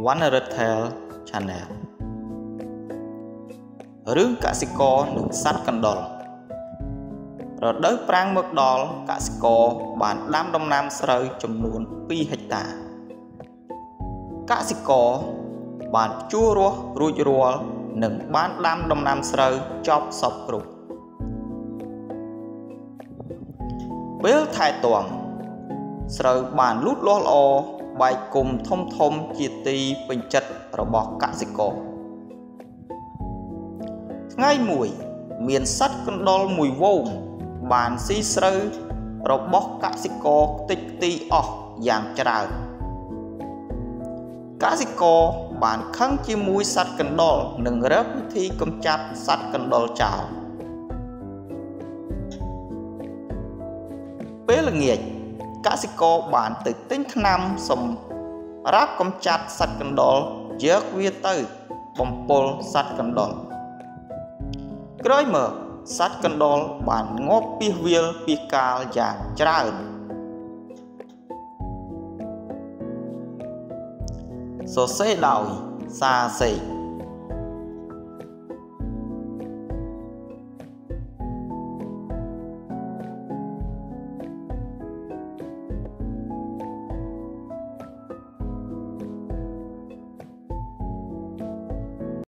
One Retail Channel រឿងកសិករនិងសត្វកណ្ដុររដូវប្រាំងមកដល់កសិករបានដាំដំណាំស្រូវចំនួន2ហិកតាកសិករបានជួររស់រួចរាល់និងបានដាំដំណាំស្រូវចប់សពគ្រប់ពេលថែទាំស្រូវបានលូតលាស់ល្អ បែកគុំធំធំជាទីពេញចិត្តរបស់កសិករថ្ងៃមួយមានសត្វកណ្ដុរមួយវងបានស៊ីស្រូវរបស់កសិករខ្ទេចខ្ទីអស់យ៉ាងច្រើនកសិករបានខឹងជាមួយសត្វកណ្ដុរនិងរកវិធីកម្ចាត់សត្វកណ្ដុរចោលពេលល្ងាច កសិករបានទៅទិញថ្នាំសម្រាប់កម្ចាត់សត្វកណ្ដុរយកវាទៅបំពុលសត្វកណ្ដុរក្រោយមកសត្វកណ្ដុរបានងាប់ពីវាលពីកាលយ៉ាងច្រើនសរសេរដោយសាសេ